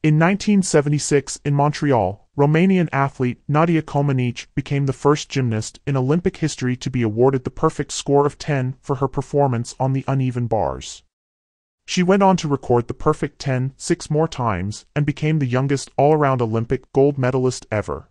In 1976, in Montreal, Romanian athlete Nadia Comaneci became the first gymnast in Olympic history to be awarded the perfect score of 10 for her performance on the uneven bars. She went on to record the perfect 10 six more times and became the youngest all-around Olympic gold medalist ever.